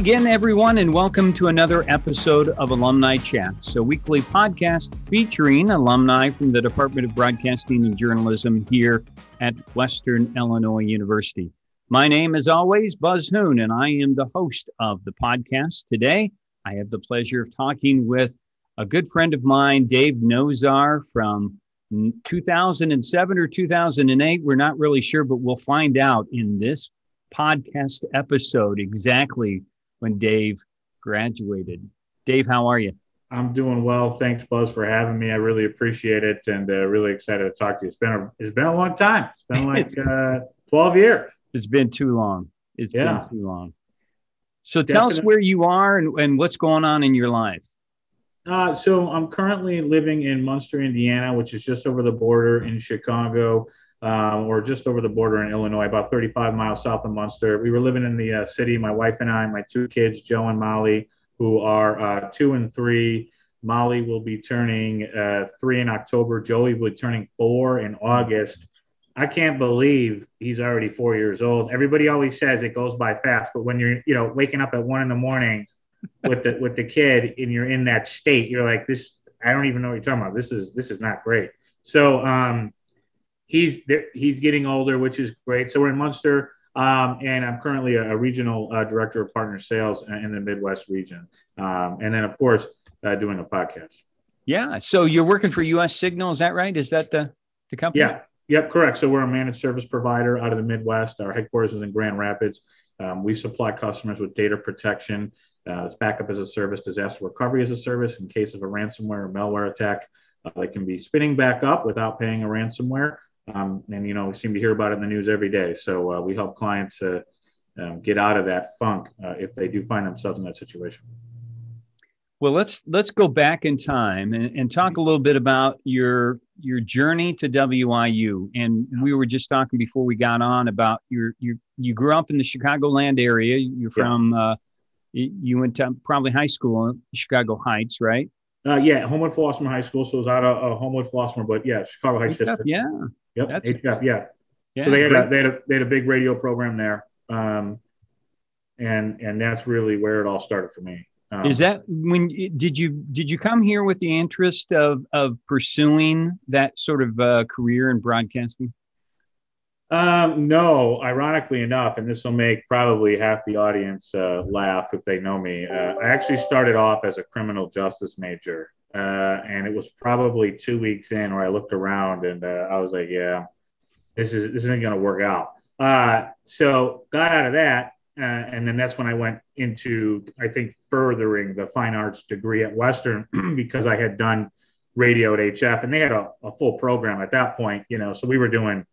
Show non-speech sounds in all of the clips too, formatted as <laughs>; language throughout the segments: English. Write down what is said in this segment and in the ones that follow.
again, everyone, and welcome to another episode of Alumni Chats, a weekly podcast featuring alumni from the Department of Broadcasting and Journalism here at Western Illinois University. My name is always Buzz Hoon, and I am the host of the podcast. Today, I have the pleasure of talking with a good friend of mine, Dave Nozar from 2007 or 2008. We're not really sure, but we'll find out in this podcast episode exactly when Dave graduated. Dave, how are you? I'm doing well. Thanks, Buzz, for having me. I really appreciate it, and uh, really excited to talk to you. It's been a it's been a long time. It's been <laughs> like it's, uh, 12 years. It's been too long. It's yeah. been too long. So Definitely. tell us where you are and, and what's going on in your life. Uh, so I'm currently living in Munster, Indiana, which is just over the border in Chicago um, or just over the border in Illinois, about 35 miles south of Munster. We were living in the uh, city, my wife and I, my two kids, Joe and Molly, who are uh, two and three. Molly will be turning uh, three in October. Joey will be turning four in August. I can't believe he's already four years old. Everybody always says it goes by fast, but when you're, you know, waking up at one in the morning with the with the kid and you're in that state, you're like, this. I don't even know what you're talking about. This is this is not great. So um, he's he's getting older, which is great. So we're in Munster, um, and I'm currently a, a regional uh, director of partner sales in the Midwest region, um, and then of course uh, doing a podcast. Yeah. So you're working for U.S. Signal, is that right? Is that the the company? Yeah. Yep. Correct. So we're a managed service provider out of the Midwest. Our headquarters is in Grand Rapids. Um, we supply customers with data protection. Uh, it's backup as a service, disaster recovery as a service in case of a ransomware or malware attack. Uh, they can be spinning back up without paying a ransomware. Um, and you know, we seem to hear about it in the news every day. So uh, we help clients uh, um, get out of that funk uh, if they do find themselves in that situation. Well, let's let's go back in time and, and talk a little bit about your your journey to WIU. And we were just talking before we got on about your you you grew up in the Chicagoland area. You're from uh, you went to probably high school in Chicago Heights, right? Uh, yeah, Homewood Flossmoor High School. So it was out of uh, Homewood Flossmoor, but yeah, Chicago Heights District. Yeah. Yep. That's HF, yeah. yeah. So they had, a, they had a they had a big radio program there, um, and and that's really where it all started for me. Um, Is that when did you did you come here with the interest of of pursuing that sort of uh, career in broadcasting? Um, no, ironically enough, and this will make probably half the audience uh, laugh if they know me. Uh, I actually started off as a criminal justice major, uh, and it was probably two weeks in where I looked around and uh, I was like, "Yeah, this is this isn't going to work out." Uh, so got out of that, uh, and then that's when I went into, I think, furthering the fine arts degree at Western <clears throat> because I had done radio at HF, and they had a, a full program at that point, you know. So we were doing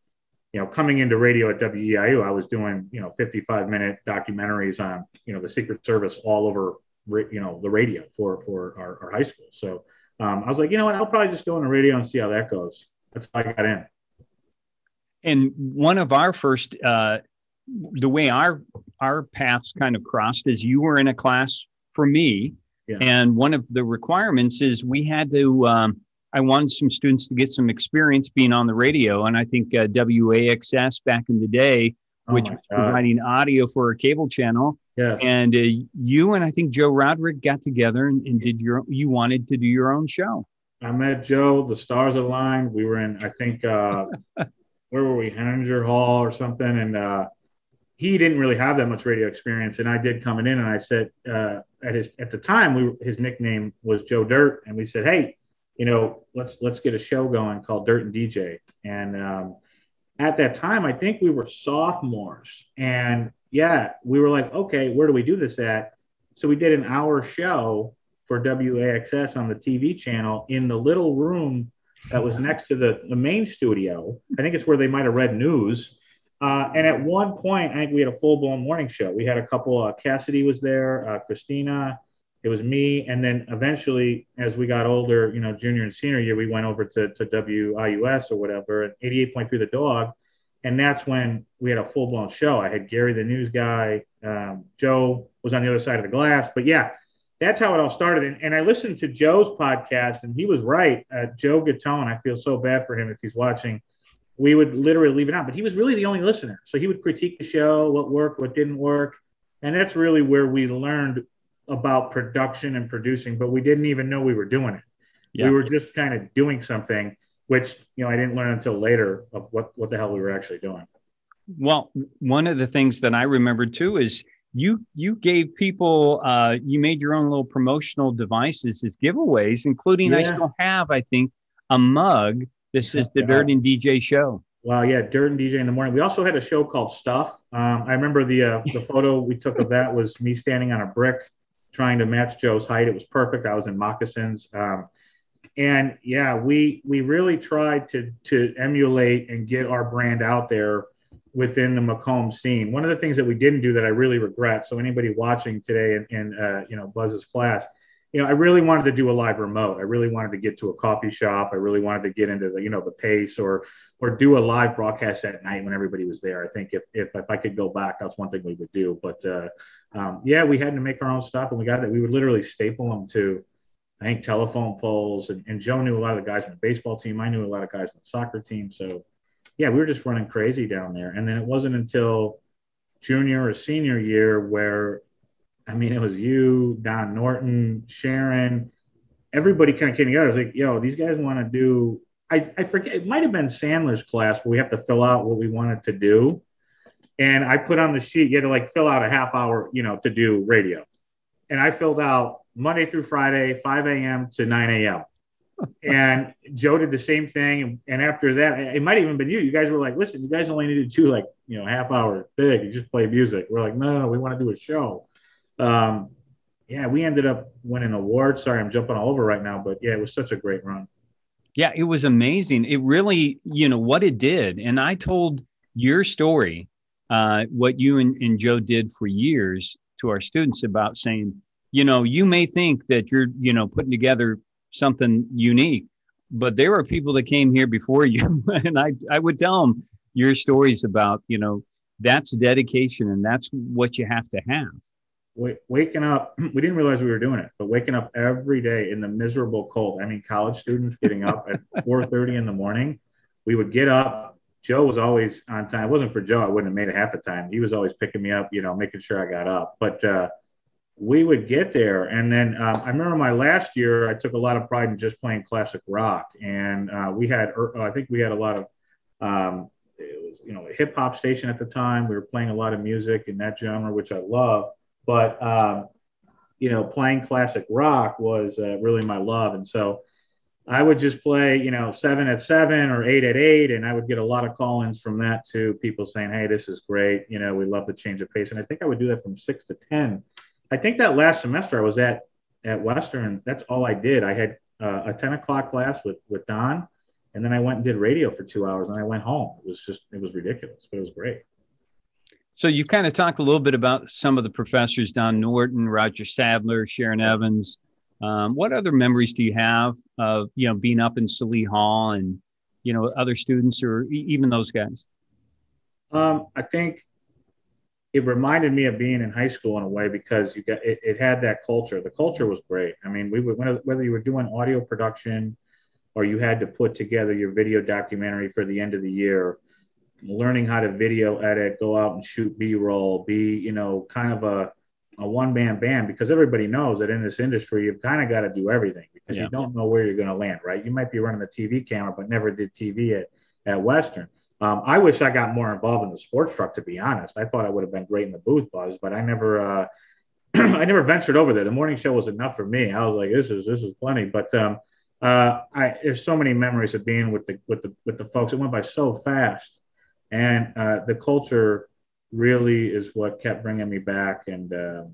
you know, coming into radio at WEIU, I was doing, you know, 55 minute documentaries on, you know, the Secret Service all over, you know, the radio for, for our, our high school. So um, I was like, you know what, I'll probably just go on the radio and see how that goes. That's how I got in. And one of our first, uh, the way our, our paths kind of crossed is you were in a class for me. Yeah. And one of the requirements is we had to, um, I wanted some students to get some experience being on the radio. And I think uh, WAXS back in the day, oh which was providing audio for a cable channel. Yes. And uh, you and I think Joe Roderick got together and, and, did your, you wanted to do your own show. I met Joe, the stars aligned. We were in, I think, uh, <laughs> where were we? Henninger Hall or something. And uh, he didn't really have that much radio experience. And I did coming in and I said, uh, at his, at the time, we, his nickname was Joe Dirt. And we said, Hey, you know, let's let's get a show going called Dirt and DJ. And um, at that time, I think we were sophomores, and yeah, we were like, okay, where do we do this at? So we did an hour show for WAXS on the TV channel in the little room that was next to the, the main studio. I think it's where they might have read news. Uh, and at one point, I think we had a full blown morning show. We had a couple. Uh, Cassidy was there, uh, Christina, it was me. And then eventually, as we got older, you know, junior and senior year, we went over to, to WIUS or whatever, and 88.3 The Dog. And that's when we had a full blown show. I had Gary, the news guy. Um, Joe was on the other side of the glass. But yeah, that's how it all started. And, and I listened to Joe's podcast, and he was right. Uh, Joe Gatone, I feel so bad for him if he's watching. We would literally leave it out, but he was really the only listener. So he would critique the show, what worked, what didn't work And that's really where we learned about production and producing, but we didn't even know we were doing it. Yeah. We were just kind of doing something, which, you know, I didn't learn until later of what, what the hell we were actually doing. Well, one of the things that I remember too is you you gave people uh, you made your own little promotional devices as giveaways, including yeah. I still have I think a mug. This is the Dirt and DJ show. Well, yeah, Dirt and DJ in the morning. We also had a show called Stuff. Um, I remember the uh, the <laughs> photo we took of that was me standing on a brick trying to match Joe's height. It was perfect. I was in moccasins. Um, and yeah, we we really tried to to emulate and get our brand out there within the Macomb scene. One of the things that we didn't do that I really regret. So anybody watching today in, in uh, you know Buzz's class, you know, I really wanted to do a live remote. I really wanted to get to a coffee shop. I really wanted to get into the you know the pace or or do a live broadcast at night when everybody was there. I think if if, if I could go back, that's one thing we would do. But uh, um, yeah, we had to make our own stuff, and we got that. We would literally staple them to. I think telephone poles, and, and Joe knew a lot of the guys on the baseball team. I knew a lot of guys on the soccer team. So, yeah, we were just running crazy down there. And then it wasn't until junior or senior year where, I mean, it was you, Don Norton, Sharon, everybody kind of came together. I was like, yo, these guys want to do, I, I forget, it might have been Sadler's class where we have to fill out what we wanted to do. And I put on the sheet, you had to like fill out a half hour, you know, to do radio. And I filled out Monday through Friday, 5 a.m. to 9 a.m <laughs> and Joe did the same thing. And, and after that, it might even been you. You guys were like, listen, you guys only needed two, like, you know, half hour big. You just play music. We're like, no, no, we want to do a show. Um, yeah, we ended up winning awards. Sorry, I'm jumping all over right now, but yeah, it was such a great run. Yeah, it was amazing. It really, you know, what it did. And I told your story, uh, what you and, and Joe did for years to our students about saying, you know, you may think that you're, you know, putting together something unique. But there were people that came here before you, <laughs> and I I would tell them your stories about you know that's dedication and that's what you have to have. waking up, <clears throat> we didn't realize we were doing it, but waking up every day in the miserable cold. I mean, college students getting up at <laughs> 4:30 in the morning. We would get up. Joe was always on time. It wasn't for Joe, I wouldn't have made it half the time. He was always picking me up, you know, making sure I got up. But uh, we would get there. And then um, I remember my last year, I took a lot of pride in just playing classic rock. And uh, we had, er, I think we had a lot of, um, it was, you know, a hip hop station at the time. We were playing a lot of music in that genre, which I love. But, um, you know, playing classic rock was uh, really my love. And so I would just play, you know, seven at seven or eight at eight. And I would get a lot of call ins from that too. people saying, hey, this is great. You know, we love the change of pace. And I think I would do that from six to 10 I think that last semester I was at at Western. That's all I did. I had uh, a ten o'clock class with with Don, and then I went and did radio for two hours, and I went home. It was just it was ridiculous, but it was great. So you kind of talked a little bit about some of the professors, Don Norton, Roger Sadler, Sharon Evans. Um, what other memories do you have of you know being up in Sallee Hall and you know other students or even those guys? Um, I think it reminded me of being in high school in a way because you got it, it had that culture. The culture was great. I mean, we would whether you were doing audio production or you had to put together your video documentary for the end of the year, learning how to video edit, go out and shoot B-roll, be you know kind of a a one man band because everybody knows that in this industry you've kind of got to do everything because yeah. you don't know where you're going to land, right? You might be running a TV camera but never did TV at at Western. Um, I wish I got more involved in the sports truck, to be honest. I thought I would have been great in the booth buzz, but I never, uh, <clears throat> I never ventured over there. The morning show was enough for me. I was like, this is this is plenty. But um, uh, I, there's so many memories of being with the with the with the folks. It went by so fast, and uh, the culture really is what kept bringing me back, and um,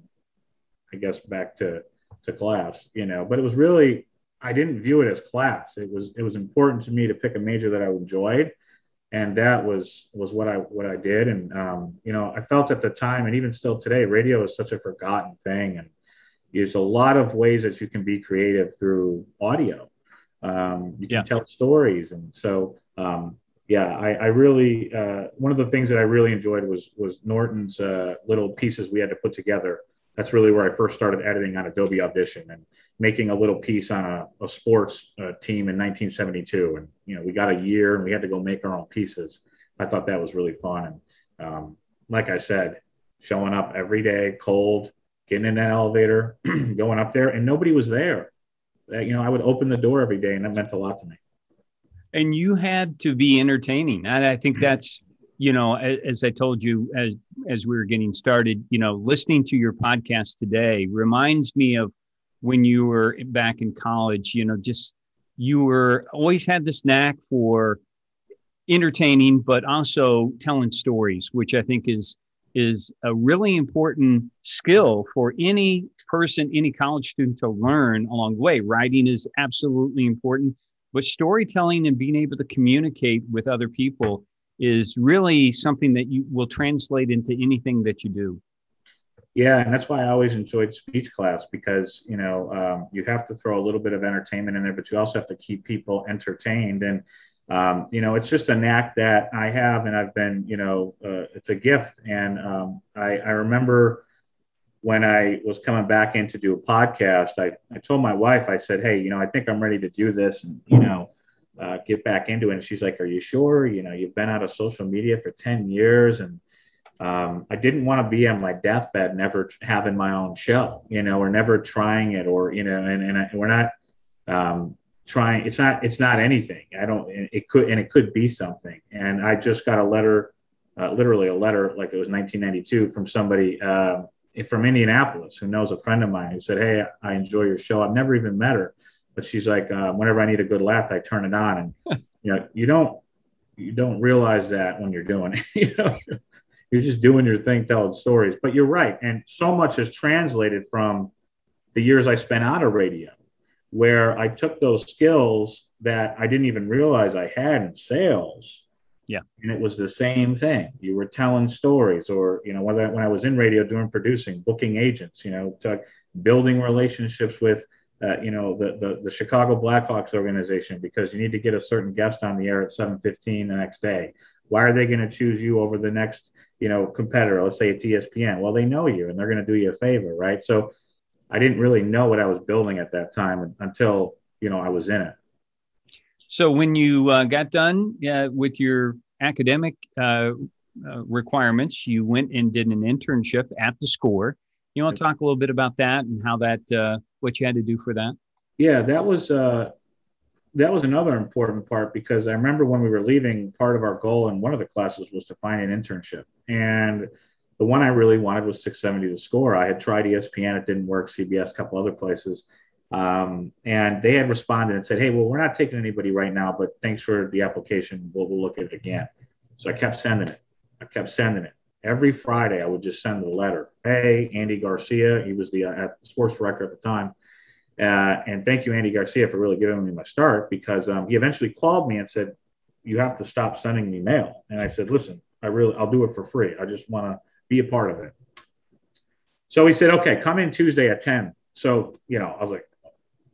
I guess back to to class. You know, but it was really I didn't view it as class. It was it was important to me to pick a major that I enjoyed and that was was what I what I did. And um, you know, I felt at the time, and even still today, radio is such a forgotten thing, and there's a lot of ways that you can be creative through audio. Um, you can yeah. tell stories, and so um, yeah, I, I really uh, one of the things that I really enjoyed was was Norton's uh, little pieces we had to put together. That's really where I first started editing on Adobe Audition, and making a little piece on a, a sports uh, team in 1972. And, you know, we got a year and we had to go make our own pieces. I thought that was really fun. And um, like I said, showing up every day, cold, getting in an elevator, <clears throat> going up there, and nobody was there. That you know, I would open the door every day, and that meant a lot to me. And you had to be entertaining, and I think mm-hmm. that's you know, as, as I told you as as we were getting started, you know, listening to your podcast today reminds me of when you were back in college. You know, just you were always had this knack for entertaining, but also telling stories, which I think is is a really important skill for any person, any college student to learn along the way. Writing is absolutely important, but storytelling and being able to communicate with other people is really something that you will translate into anything that you do. Yeah, and that's why I always enjoyed speech class because you know um, you have to throw a little bit of entertainment in there, but you also have to keep people entertained. And um, you know, it's just a knack that I have, and I've been, you know, uh, it's a gift. And um, I, I remember when I was coming back in to do a podcast, I, I told my wife, I said, hey, you know, I think I'm ready to do this, and you know, uh, get back into it. And she's like, are you sure? You know, you've been out of social media for ten years, and um, I didn't want to be on my deathbed, never having my own show, you know, or never trying it, or you know, and and I, we're not. Um, trying it's not it's not anything i don't it could and it could be something and i just got a letter uh, literally a letter like it was 1992 from somebody uh, from indianapolis who knows a friend of mine who said hey i enjoy your show. I've never even met her but she's like uh, whenever i need a good laugh i turn it on. And <laughs> you know you don't you don't realize that when you're doing it <laughs> you know? You're just doing your thing telling stories. But you're right. And so much has translated from the years i spent out of radio where I took those skills that I didn't even realize I had in sales. Yeah. And it was the same thing. You were telling stories, or, you know, whether when I was in radio doing producing, booking agents, you know, building relationships with, uh, you know, the, the, the Chicago Blackhawks organization, because you need to get a certain guest on the air at 715 the next day. Why are they going to choose you over the next, you know, competitor? Let's say it's ESPN. Well, they know you and they're going to do you a favor, right? So I didn't really know what I was building at that time until you know I was in it. So when you uh, got done uh, with your academic uh, uh, requirements, you went and did an internship at the Score. You want to talk a little bit about that and how that uh, what you had to do for that? Yeah, that was uh, that was another important part because I remember when we were leaving, part of our goal in one of the classes was to find an internship and the one I really wanted was 670 the score. I had tried ESPN, it didn't work, CBS, a couple other places. Um, and they had responded and said, Hey, well, we're not taking anybody right now, but thanks for the application. We'll, we'll look at it again. So I kept sending it. I kept sending it. Every Friday, I would just send a letter. Hey, Andy Garcia, he was the uh, sports director at the time. Uh, and thank you, Andy Garcia, for really giving me my start because um, he eventually called me and said, You have to stop sending me mail. And I said, Listen, I really, I'll do it for free. I just want to be a part of it. So he said, okay, come in Tuesday at 10. So, you know, I was like,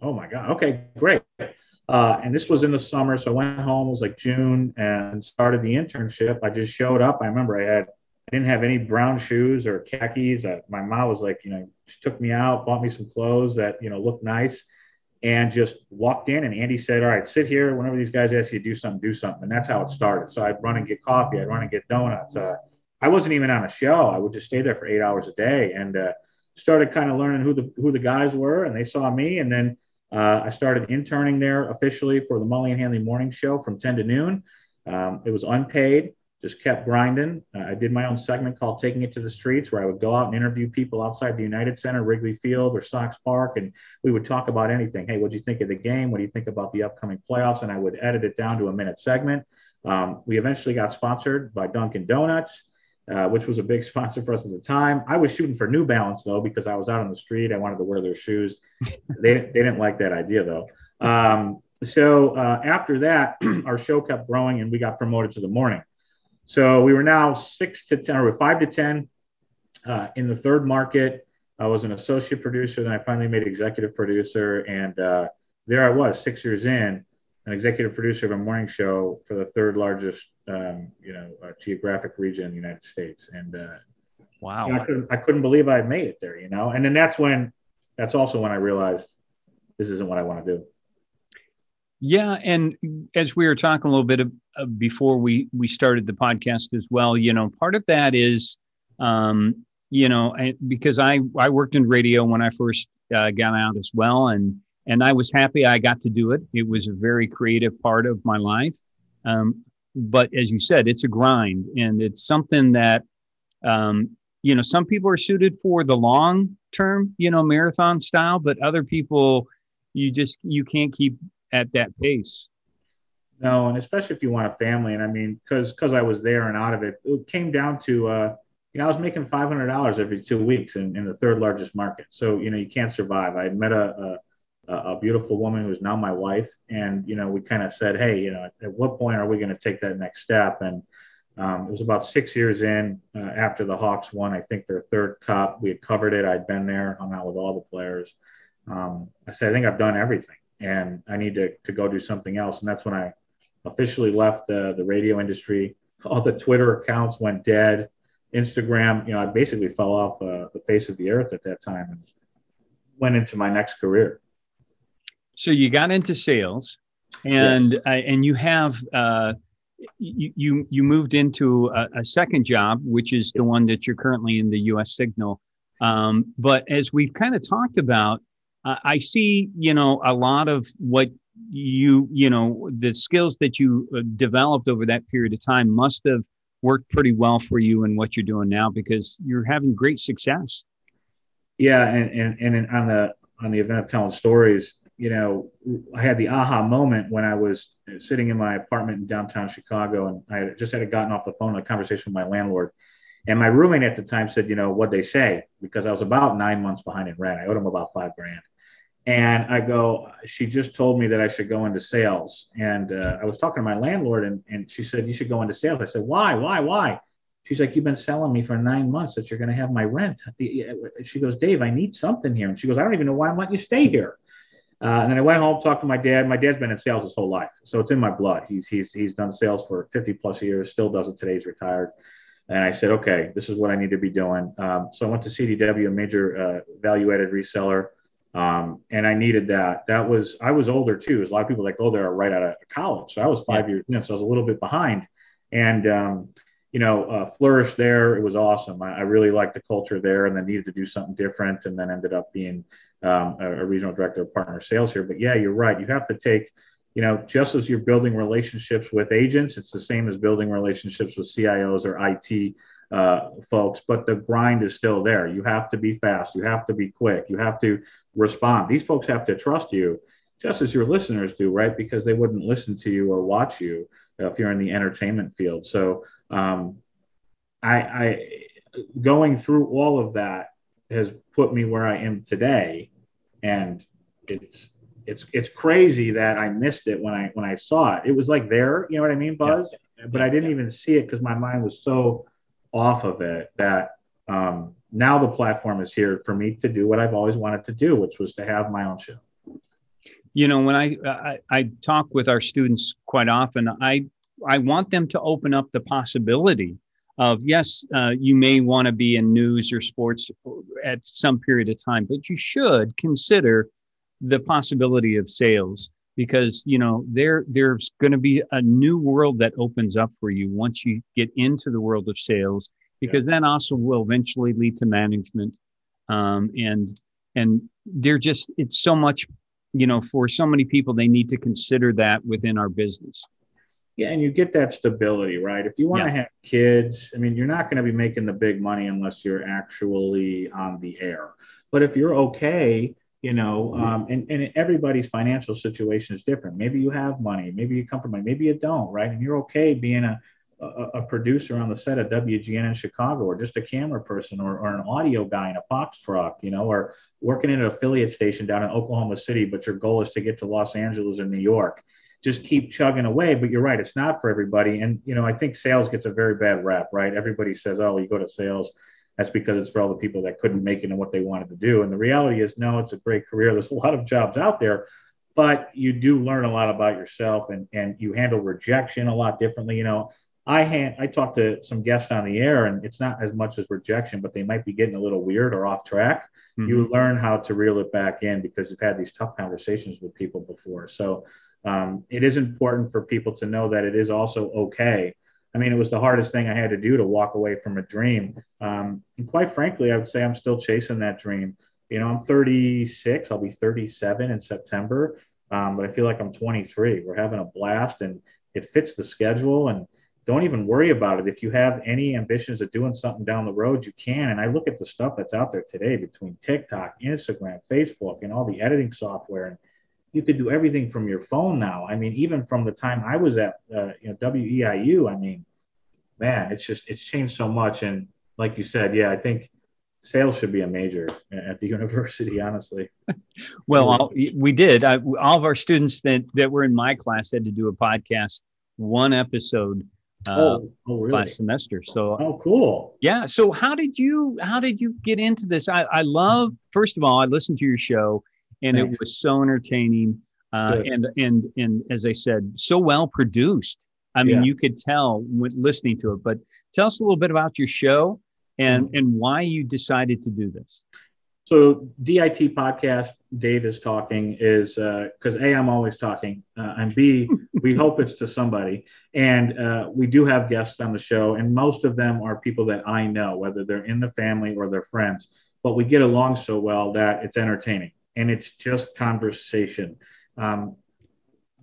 oh my God, okay, great. Uh, and this was in the summer. So I went home, it was like June and started the internship. I just showed up. I remember I had, I didn't have any brown shoes or khakis. I, my mom was like, you know, she took me out, bought me some clothes that, you know, looked nice and just walked in. And Andy said, all right, sit here. Whenever these guys ask you to do something, do something. And that's how it started. So I'd run and get coffee. I'd run and get donuts. Uh, I wasn't even on a show. I would just stay there for eight hours a day and uh, started kind of learning who the who the guys were, and they saw me. And then uh, I started interning there officially for the Mully and Hanley Morning Show from 10 to noon. Um, it was unpaid, just kept grinding. Uh, I did my own segment called Taking It to the Streets, where I would go out and interview people outside the United Center, Wrigley Field, or Sox Park, and we would talk about anything. Hey, what do you think of the game? What do you think about the upcoming playoffs? And I would edit it down to a minute segment. Um, we eventually got sponsored by Dunkin' Donuts. Uh, which was a big <laughs> sponsor for us at the time. I was shooting for New Balance though because I was out on the street. I wanted to wear their shoes. <laughs> they, they didn't like that idea though. Um, so uh, after that, <clears throat> our show kept growing and we got promoted to the morning. So we were now six to 10 or five to 10 uh, in the third market. I was an associate producer. Then I finally made executive producer. And uh, there I was six years in an executive producer of a morning show for the third largest, um, you know, uh, geographic region in the United States. And uh, wow, you know, I, couldn't, I couldn't believe I made it there, you know. And then that's when, that's also when I realized this isn't what I want to do. Yeah, and as we were talking a little bit of, before we we started the podcast as well, you know, part of that is um, you know, because I I worked in radio when I first uh, got out as well, and and I was happy I got to do it. It was a very creative part of my life. Um, but as you said, it's a grind, and it's something that um, you know some people are suited for the long term, you know, marathon style, but other people you just you can't keep at that pace. No, and especially if you want a family. And I mean, because because I was there and out of it, it came down to uh, you know I was making five hundred dollars every two weeks in, in the third largest market. So you know you can't survive. I met a, a, a beautiful woman who's now my wife, and you know we kind of said, hey, you know, at what point are we going to take that next step? And um, it was about six years in uh, after the Hawks won, I think their third cup. We had covered it. I'd been there, hung out with all the players. Um, I said, I think I've done everything, and I need to to go do something else. And that's when I officially left the, the radio industry. <laughs> All the Twitter accounts went dead. Instagram, you know, I basically fell off uh, the face of the earth at that time and went into my next career. So you got into sales, and yeah. uh, and you have uh, you, you you moved into a, a, second job, which is the one that you're currently in the U.S. Signal. Um, but as we've kind of talked about, uh, I see you know a lot of what you you know the skills that you uh, developed over that period of time must have worked pretty well for you in what you're doing now because you're having great success yeah and and, and on the on the event of telling stories you know i had the aha moment when i was sitting in my apartment in downtown chicago and i just had gotten off the phone in a conversation with my landlord and my roommate at the time said you know what they say because i was about nine months behind in rent i owed him about five grand and I go, she just told me that I should go into sales. And uh, I was talking to my landlord, and, and she said, You should go into sales. I said, Why? Why? Why? She's like, You've been selling me for nine months that you're going to have my rent. She goes, Dave, I need something here. And she goes, I don't even know why I'm letting you stay here. Uh, and then I went home, talked to my dad. My dad's been in sales his whole life, so it's in my blood. He's he's he's done sales for 50 plus years, still does it today. He's retired. And I said, okay, this is what I need to be doing. Um, so I went to CDW, a major uh, value-added reseller. Um, and I needed that. That was I was older too. There's a lot of people that go there right out of college, so I was five yeah. years in, so I was a little bit behind. And um, you know, uh, flourished there. It was awesome. I, I, really liked the culture there, and then needed to do something different, and then ended up being um, a, a, regional director of partner sales here. But yeah, you're right. You have to take, you know, just as you're building relationships with agents, it's the same as building relationships with CIOs or IT uh, folks. But the grind is still there. You have to be fast. You have to be quick. You have to respond. These folks have to trust you just as your listeners do, right? Because they wouldn't listen to you or watch you if you're in the entertainment field. So, um, I, I going through all of that has put me where I am today, and it's it's it's crazy that I missed it when I when I saw it. It was like there, you know what I mean, Buzz? Yeah. But I didn't even see it because my mind was so off of it that um, now the platform is here for me to do what I've always wanted to do, which was to have my own show. You know, when I, I, I talk with our students quite often, I I want them to open up the possibility of yes, uh, you may want to be in news or sports at some period of time, but you should consider the possibility of sales because you know there there's going to be a new world that opens up for you once you get into the world of sales because yeah. that also will eventually lead to management um, and and they're just it's so much you know for so many people they need to consider that within our business yeah and you get that stability right? If you want yeah. to have kids i mean you're not going to be making the big money unless you're actually on the air. But if you're okay you know um, and, and everybody's financial situation is different. Maybe you have money maybe you come from money maybe you don't right? And you're okay being a a, a, producer on the set of WGN in Chicago, or just a camera person, or, or an audio guy in a Fox truck, you know, or working in an affiliate station down in Oklahoma City, but your goal is to get to Los Angeles or New York. Just keep chugging away. But you're right, it's not for everybody. And you know, I think sales gets a very bad rap, right? Everybody says, "Oh, you go to sales." That's because it's for all the people that couldn't make it and what they wanted to do. And the reality is, no, it's a great career. <laughs> There's a lot of jobs out there, but you do learn a lot about yourself and, and you handle rejection a lot differently. You know, I hand, I talked to some guests on the air, and it's not as much as rejection, but they might be getting a little weird or off track. Mm-hmm. You learn how to reel it back in because you've had these tough conversations with people before. So um, it is important for people to know that it is also okay I mean, it was the hardest thing I had to do to walk away from a dream. Um, and quite frankly, I would say I'm still chasing that dream. You know, I'm 36. I'll be 37 in September, um, but I feel like I'm 23. We're having a blast, and it fits the schedule. And don't even worry about it. If you have any ambitions of doing something down the road, you can. And I look at the stuff that's out there today between TikTok, Instagram, Facebook, and all the editing software. And you could do everything from your phone now. I mean, even from the time I was at uh, you know, WEIU, I mean, man, it's just it's changed so much. And like you said, yeah, I think sales should be a major at the <laughs> university. Honestly. <laughs> well, all, we did. I, all of our students that that were in my class had to do a podcast, one episode. Uh, oh, oh, really? Last semester. So. Oh, cool. Yeah. So, how did you how did you get into this? I I love. First of all, I listened to your show, and Thanks. it was so entertaining. Uh, and and and as I said, so well produced. I mean, yeah. you could tell when listening to it. But tell us a little bit about your show and mm-hmm. and why you decided to do this. So DIT podcast, Dave is talking is because uh, a I'm always talking, uh, and b <laughs> we hope it's to somebody, and uh, we do have guests on the show, and most of them are people that I know, whether they're in the family or they're friends. But we get along so well that it's entertaining and it's just conversation. Um,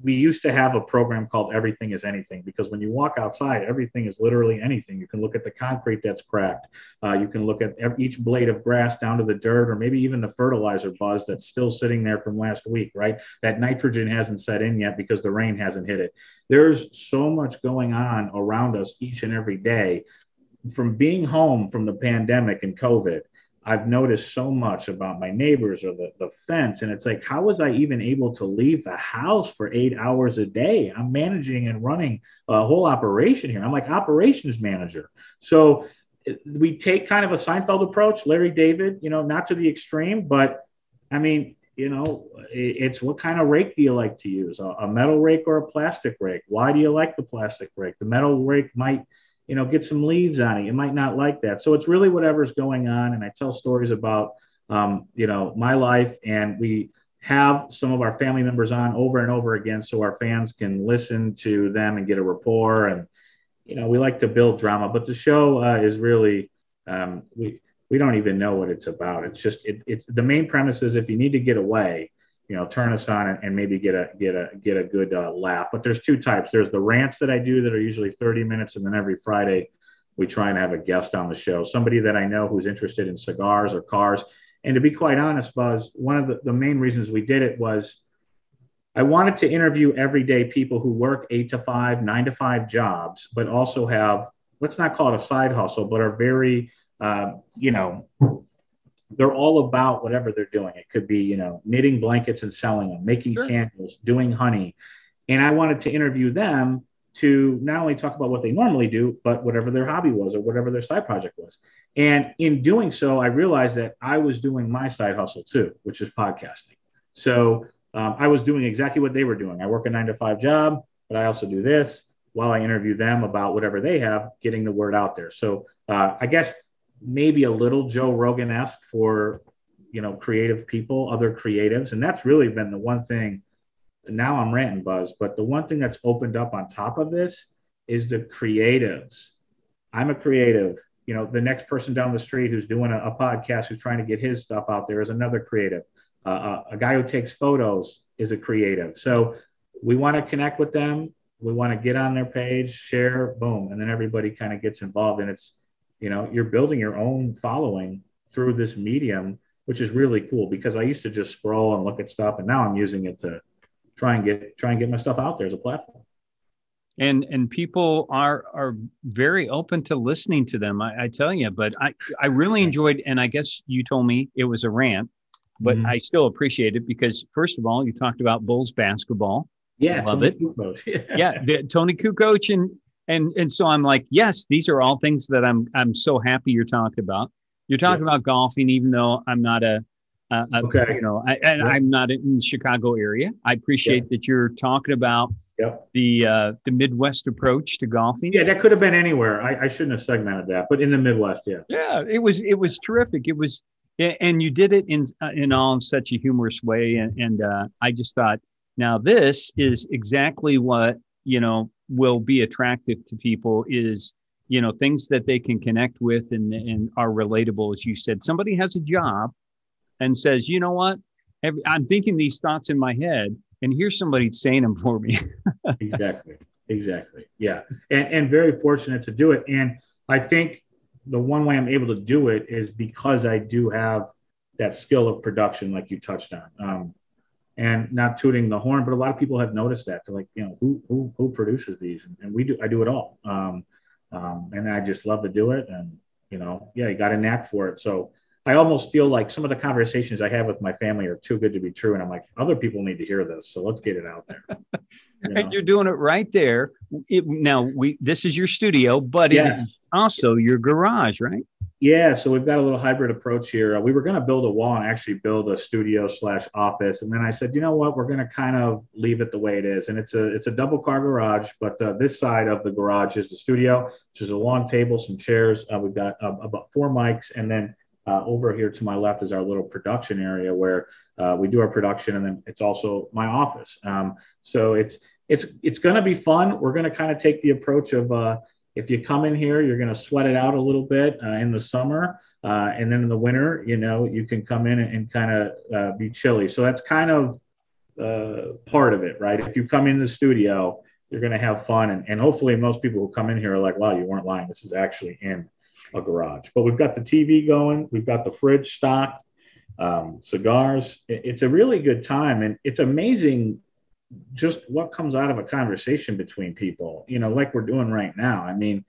we used to have a program called Everything is Anything because when you walk outside, everything is literally anything. You can look at the concrete that's cracked. Uh, you can look at each blade of grass down to the dirt, or maybe even the fertilizer buzz that's still sitting there from last week, right? That nitrogen hasn't set in yet because the rain hasn't hit it. There's so much going on around us each and every day. From being home from the pandemic and COVID, I've noticed so much about my neighbors or the, the fence. And it's like, how was I even able to leave the house for eight hours a day? I'm managing and running a whole operation here. I'm like operations manager. So we take kind of a Seinfeld approach, Larry David, you know, not to the extreme, but I mean, you know, it's what kind of rake do you like to use? A, metal rake or a plastic rake? Why do you like the plastic rake? The metal rake might you know, get some leaves on it. You might not like that. So it's really whatever's going on. And I tell stories about, um, you know, my life. And we have some of our family members on over and over again so our fans can listen to them and get a rapport. And, you know, we like to build drama, but the show uh, is really, um, we, we don't even know what it's about. It's just, it, it's the main premise is if you need to get away, you know, turn us on and, and maybe get a get a get a good uh, laugh. But there's two types. There's the rants that I do that are usually 30 minutes, and then every Friday we try and have a guest on the show, somebody that I know who's interested in cigars or cars. And to be quite honest, Buzz, one of the, the main reasons we did it was I wanted to interview everyday people who work eight to five, nine to five jobs, but also have, let's not call it a side hustle, but are very, uh, you know, they're all about whatever they're doing. It could be, you know, knitting blankets and selling them, making sure. candles, doing honey. And I wanted to interview them to not only talk about what they normally do, but whatever their hobby was or whatever their side project was. And in doing so, I realized that I was doing my side hustle too, which is podcasting. So um, I was doing exactly what they were doing. I work a nine to five job, but I also do this while I interview them about whatever they have, getting the word out there. So uh, I guess maybe a little Joe Rogan esque for you know creative people, other creatives, and that's really been the one thing. Now I'm ranting, Buzz, but the one thing that's opened up on top of this is the creatives. I'm a creative. You know, the next person down the street who's doing a, a podcast who's trying to get his stuff out there is another creative. Uh, uh a guy who takes photos is a creative. So we want to connect with them. We want to get on their page, share, boom, and then everybody kind of gets involved. And it's you know you're building your own following through this medium which is really cool because i used to just scroll and look at stuff and now i'm using it to try and get try and get my stuff out there as a platform. And and people are are very open to listening to them i, I tell you but i i really enjoyed and i guess you told me it was a rant but mm-hmm. i still appreciate it because first of all you talked about bulls basketball. Yeah love it. <laughs> Yeah the, toni kukoc and and and so I'm like, yes, these are all things that I'm I'm so happy you're talking about. You're talking yeah. about golfing, even though I'm not a, a, a okay. you know, I, and yeah. I'm not in the Chicago area. I appreciate yeah. that you're talking about the uh, the Midwest approach to golfing. Yeah, that could have been anywhere. I, I shouldn't have segmented that, but in the Midwest, yeah. Yeah, it was it was terrific. It was, and you did it in uh, in all in such a humorous way, and, and uh, I just thought, now this is exactly what you know will be attractive to people is you know things that they can connect with and, and are relatable as you said. Somebody has a job and says you know what? Every, i'm thinking these thoughts in my head and here's somebody saying them for me <laughs> exactly. Exactly. Yeah. And, and very fortunate to do it. And i think the one way i'm able to do it is because i do have that skill of production like you touched on. Um, and not tooting the horn but a lot of people have noticed that they're like you know who who, who produces these and, and we do i do it all um, um, and I just love to do it. And you know, yeah, you got a knack for it. So I almost feel like some of the conversations I have with my family are too good to be true, and I'm like, other people need to hear this, so let's get it out there. <laughs> You know? and you're doing it right there. It, now, we this is your studio, but yes. it's also your garage, right? Yeah, so we've got a little hybrid approach here. Uh, we were going to build a wall and actually build a studio slash office, and then I said, you know what, we're going to kind of leave it the way it is. And it's a it's a double car garage, but uh, this side of the garage is the studio, which is a long table, some chairs. Uh, we've got uh, about four mics, and then uh, over here to my left is our little production area where uh, we do our production, and then it's also my office. Um, so it's it's it's going to be fun. We're going to kind of take the approach of if you come in here, you're going to sweat it out a little bit uh, in the summer. Uh, and then in the winter, you know, you can come in and, and kind of uh, be chilly. So that's kind of uh, part of it, right? If you come in the studio, you're going to have fun. And, and hopefully, most people who come in here are like, wow, you weren't lying. This is actually in a garage. But we've got the TV going, we've got the fridge stocked, um, cigars. It's a really good time. And it's amazing just what comes out of a conversation between people, you know, like we're doing right now. I mean,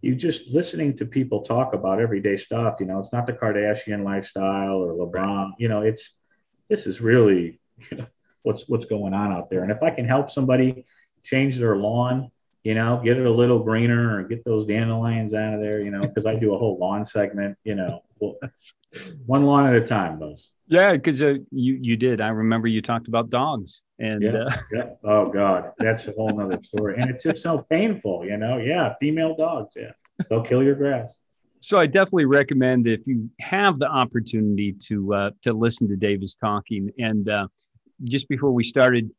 you just listening to people talk about everyday stuff, you know, it's not the Kardashian lifestyle or LeBron, you know, it's this is really you <laughs> know, what's what's going on out there. And if I can help somebody change their lawn, you know, get it a little greener or get those dandelions out of there, you know, because I do a whole lawn segment, you know, one lawn at a time, those. Yeah, because uh, you you did. I remember you talked about dogs, and yeah, uh... <laughs> yeah. oh god, that's a whole nother story, and it's just so painful, you know. Yeah, female dogs, yeah, they'll kill your grass. So I definitely recommend if you have the opportunity to uh, to listen to Dave is talking. And uh, just before we started,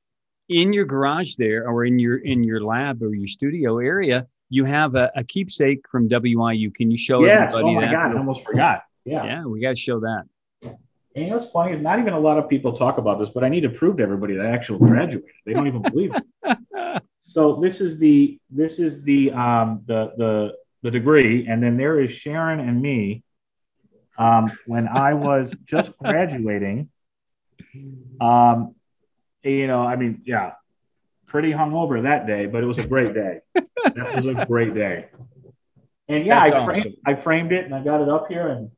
in your garage there, or in your in your lab or your studio area, you have a, a keepsake from WIU. Can you show yes. everybody oh my that? God, I almost forgot. Yeah, yeah, we got to show that. And you know what's funny is not even a lot of people talk about this, but I need to prove to everybody that I actually graduated. They don't even believe it. <laughs> so this is the this is the um, the the the degree, and then there is Sharon and me um, when I was just <laughs> graduating. Um, you know, I mean, yeah, pretty hungover that day, but it was a great day. that was a great day. And yeah, I framed, awesome. I framed it and I got it up here and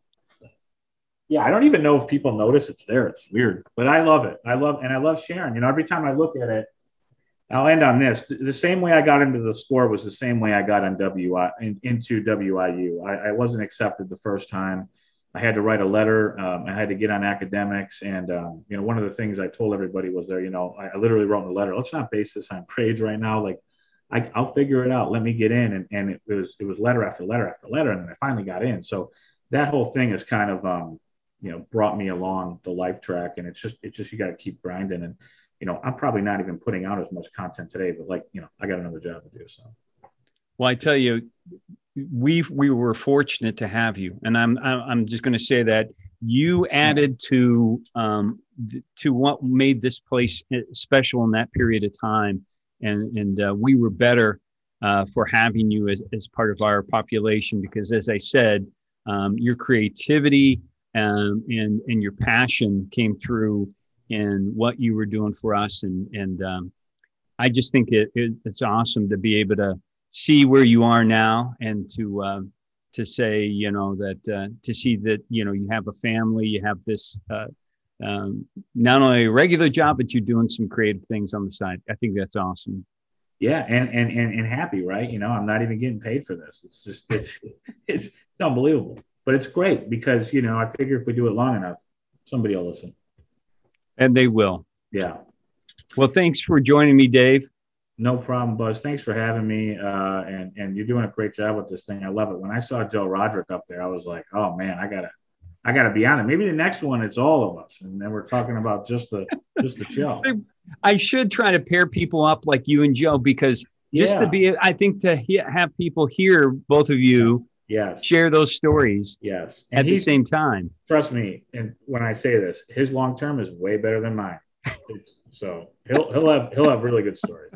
yeah, I don't even know if people notice it's there. It's weird, but I love it. I love, and I love sharing. You know, every time I look at it, I'll end on this. The same way I got into the score was the same way I got on WI in, into WIU. I, I, wasn't accepted the first time. I had to write a letter. Um, I had to get on academics, and um, you know, one of the things I told everybody was there. You know, I, I literally wrote in the letter, "Let's not base this on grades right now. Like, I, will figure it out. Let me get in." And, and it was it was letter after letter after letter, and then I finally got in. So that whole thing is kind of um, you know brought me along the life track and it's just it's just you got to keep grinding. And you know i'm probably not even putting out as much content today but like you know i got another job to do so. Well i tell you we we were fortunate to have you and i'm i'm just going to say that you added to um, to what made this place eh, special in that period of time. And and uh, we were better uh, for having you as, as part of our population because as i said um, your creativity um, and and your passion came through in what you were doing for us. And and um, I just think it, it, it's awesome to be able to see where you are now and to uh, to say you know that uh, to see that you know you have a family you have this uh, um, not only a regular job but you're doing some creative things on the side. I think that's awesome. Yeah. And and and, and happy right? You know I'm not even getting paid for this. It's just it's <laughs> it's unbelievable but it's great because you know I figure if we do it long enough, somebody will listen. And they will. Yeah. Well, thanks for joining me, Dave. No problem, Buzz. Thanks for having me. Uh, and and you're doing a great job with this thing. I love it. When I saw Joe Roderick up there, I was like, oh man, I gotta I gotta be on it. Maybe the next one it's all of us, and then we're talking about just the just the show. <laughs> I should try to pair people up like you and Joe because just Yeah. to be, I think to he- have people hear both of you Yes. share those stories Yes. at the same time. trust me, and when I say this, his long term is way better than mine. <laughs> so he'll he'll have he'll have really good stories.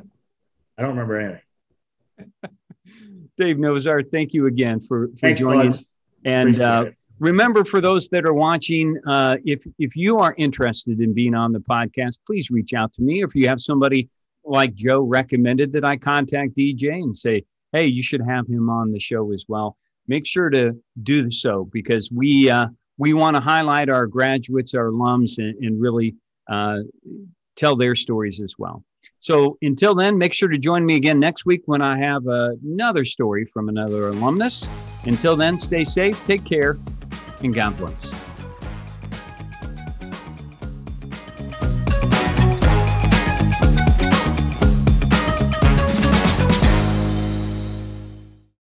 I don't remember anything. Dave Nozar, thank you again for, for Thanks, joining. Bugs. And uh, remember, for those that are watching, uh, if if you are interested in being on the podcast, please reach out to me. If you have somebody like Joe recommended that I contact DJ and say, "Hey, you should have him on the show as well," make sure to do so because we uh, we want to highlight our graduates, our alums, and, and really uh, tell their stories as well. So until then, make sure to join me again next week when I have another story from another alumnus. Until then, stay safe, take care, and God bless.